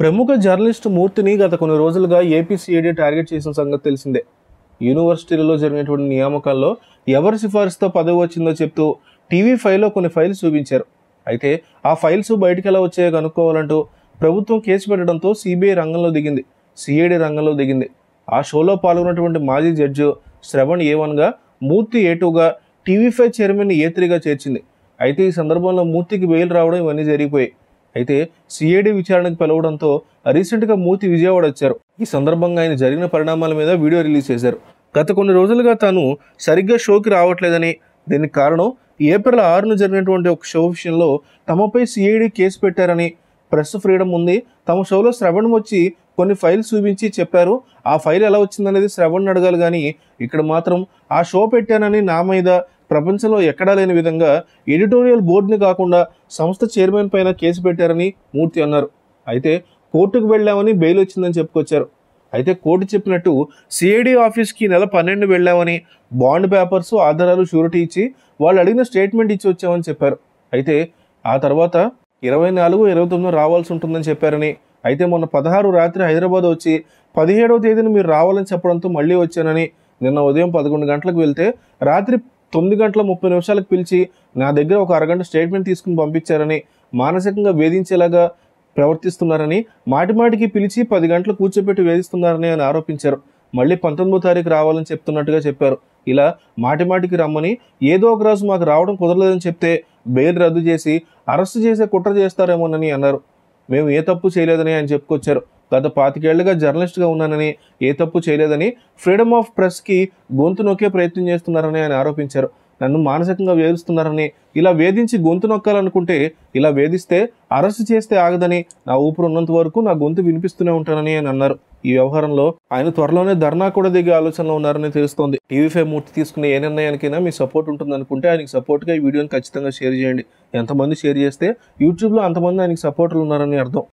ప్రముఖ జర్నలిస్ట్ మూర్తిని గత కొన్ని రోజులుగా ఏపీసీఐడి టార్గెట్ చేసిన సంగతి తెలిసిందే. యూనివర్సిటీలలో జరిగినటువంటి నియామకాల్లో ఎవరి సిఫారసుతో పదవి వచ్చిందో చెప్తూ టీవీ ఫైవ్లో కొన్ని ఫైల్స్ చూపించారు. అయితే ఆ ఫైల్స్ బయటికి ఎలా వచ్చాయో కనుక్కోవాలంటూ ప్రభుత్వం కేసు పెట్టడంతో సిబిఐ రంగంలో దిగింది. సిఐడి రంగంలో దిగింది. ఆ షోలో పాల్గొన్నటువంటి మాజీ జడ్జి శ్రవణ్ ఏ వన్గా మూర్తి ఏ టూగా టీవీ ఫైవ్ చైర్మన్ ఏ త్రీగా చేర్చింది. అయితే ఈ సందర్భంలో మూర్తికి బెయిల్ రావడం ఇవన్నీ జరిగిపోయాయి. అయితే సిఐడి విచారణకు పిలవడంతో రీసెంట్గా మూర్తి విజయవాడ వచ్చారు. ఈ సందర్భంగా ఆయన జరిగిన పరిణామాల మీద వీడియో రిలీజ్ చేశారు. గత కొన్ని రోజులుగా తాను సరిగ్గా షోకి రావట్లేదని దీనికి కారణం ఏప్రిల్ ఆరున జరిగినటువంటి ఒక షో విషయంలో తమపై సిఐడి కేసు పెట్టారని ప్రెస్ ఫ్రీడమ్ ఉంది. తమ షోలో శ్రవణ్ వచ్చి కొన్ని ఫైల్స్ చూపించి చెప్పారు. ఆ ఫైల్ ఎలా వచ్చిందనేది శ్రవణ్ అడగాలి కానీ ఇక్కడ మాత్రం ఆ షో పెట్టానని నా మీద ప్రపంచంలో ఎక్కడా లేని విధంగా ఎడిటోరియల్ బోర్డుని కాకుండా సంస్థ చైర్మన్ పైన కేసు పెట్టారని మూర్తి అన్నారు. అయితే కోర్టుకు వెళ్ళామని బెయిల్ వచ్చిందని చెప్పుకొచ్చారు. అయితే కోర్టు చెప్పినట్టు సిఐడి ఆఫీస్కి నెల పన్నెండు వెళ్ళామని బాండ్ పేపర్స్ ఆధారాలు షూరిటీ ఇచ్చి వాళ్ళు అడిగిన స్టేట్మెంట్ ఇచ్చి వచ్చామని చెప్పారు. అయితే ఆ తర్వాత ఇరవై నాలుగు ఇరవై తొమ్మిది రావాల్సి ఉంటుందని చెప్పారని. అయితే మొన్న పదహారు రాత్రి హైదరాబాద్ వచ్చి పదిహేడవ తేదీన మీరు రావాలని చెప్పడంతో మళ్ళీ వచ్చానని నిన్న ఉదయం పదకొండు గంటలకు వెళ్తే రాత్రి తొమ్మిది గంటల ముప్పై నిమిషాలకు పిలిచి నా దగ్గర ఒక అరగంట స్టేట్మెంట్ తీసుకుని పంపించారని మానసికంగా వేధించేలాగా ప్రవర్తిస్తున్నారని మాటిమాటికి పిలిచి పది గంటలు కూర్చోబెట్టి వేధిస్తున్నారని ఆయన ఆరోపించారు. మళ్ళీ పంతొమ్మిదో తారీఖు రావాలని చెప్తున్నట్టుగా చెప్పారు. ఇలా మాటిమాటికి రమ్మని ఏదో ఒక రోజు మాకు రావడం కుదరలేదని చెప్తే బెయిల్ రద్దు చేసి అరెస్టు చేసే కుట్ర చేస్తారేమోనని అన్నారు. మేము ఏ తప్పు చేయలేదని ఆయన చెప్పుకొచ్చారు. గత పాతికేళ్ళుగా జర్నలిస్ట్గా ఉన్నానని ఏ తప్పు చేయలేదని ఫ్రీడమ్ ఆఫ్ ప్రెస్కి గొంతు నొక్కే ప్రయత్నం చేస్తున్నారని ఆయన ఆరోపించారు. నన్ను మానసికంగా వేధిస్తున్నారని ఇలా వేధించి గొంతు నొక్కాలనుకుంటే ఇలా వేధిస్తే అరెస్ట్ చేస్తే ఆగదని నా ఊపిరి ఉన్నంత వరకు నా గొంతు వినిపిస్తూనే ఉంటానని ఆయన అన్నారు. ఈ వ్యవహారంలో ఆయన త్వరలోనే ధర్నా కూడా దిగే ఆలోచనలో ఉన్నారని తెలుస్తోంది. టీవీ ఫైవ్ మూర్తి తీసుకునే ఏ నిర్ణయానికైనా మీ సపోర్ట్ ఉంటుందనుకుంటే ఆయనకి సపోర్ట్గా ఈ వీడియోని ఖచ్చితంగా షేర్ చేయండి. ఎంతమంది షేర్ చేస్తే యూట్యూబ్లో అంతమంది ఆయనకి సపోర్టర్లు ఉన్నారని అర్థం.